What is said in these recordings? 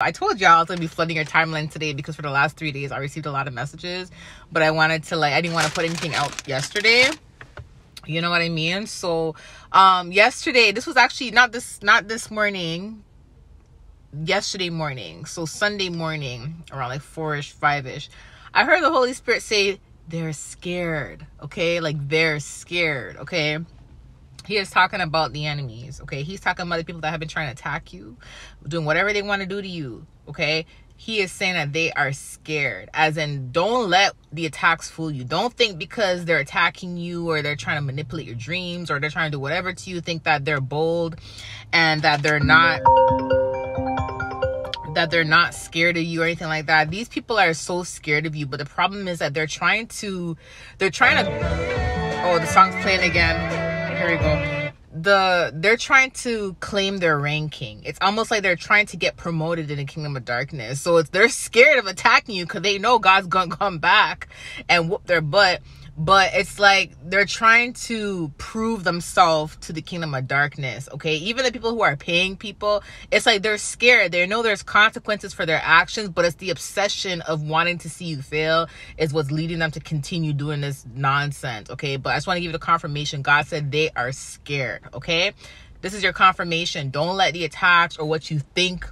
I told y'all I was gonna be flooding your timeline today because for the last three days I received a lot of messages, but I wanted to like I didn't want to put anything out yesterday. You know what I mean? So um yesterday, this was actually not this not this morning, yesterday morning. So Sunday morning, around like four-ish, five-ish, I heard the Holy Spirit say, They're scared. Okay, like they're scared, okay he is talking about the enemies okay? He's talking about the people that have been trying to attack you doing whatever they want to do to you okay? He is saying that they are scared as in don't let the attacks fool you. Don't think because they're attacking you or they're trying to manipulate your dreams or they're trying to do whatever to you think that they're bold and that they're not that they're not scared of you or anything like that. These people are so scared of you but the problem is that they're trying to they're trying to oh the song's playing again here we go. The they're trying to claim their ranking. It's almost like they're trying to get promoted in the kingdom of darkness. So it's they're scared of attacking you because they know god's gonna come back and whoop their butt but it's like they're trying to prove themselves to the kingdom of darkness okay? Even the people who are paying people it's like they're scared. They know there's consequences for their actions but it's the obsession of wanting to see you fail is what's leading them to continue doing this nonsense okay? But i just want to give you the confirmation. God said they are scared okay? This is your confirmation. Don't let the attacks or what you think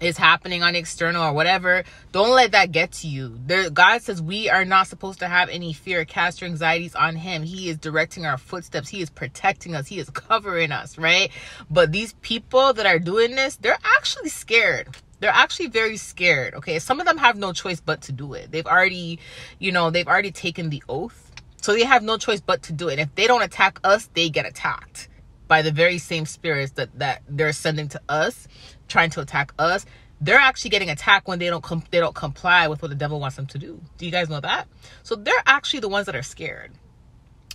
is happening on external or whatever don't let that get to you. There god says we are not supposed to have any fear cast your anxieties on him. He is directing our footsteps. He is protecting us. He is covering us right? But these people that are doing this they're actually scared. They're actually very scared okay? Some of them have no choice but to do it. They've already you know they've already taken the oath. So they have no choice but to do it. If they don't attack us they get attacked by the very same spirits that that they're sending to us trying to attack us they're actually getting attacked when they don't com- they don't comply with what the devil wants them to do. Do you guys know that? So they're actually the ones that are scared.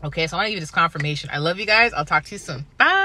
Okay so i want to give you this confirmation. I love you guys. I'll talk to you soon. Bye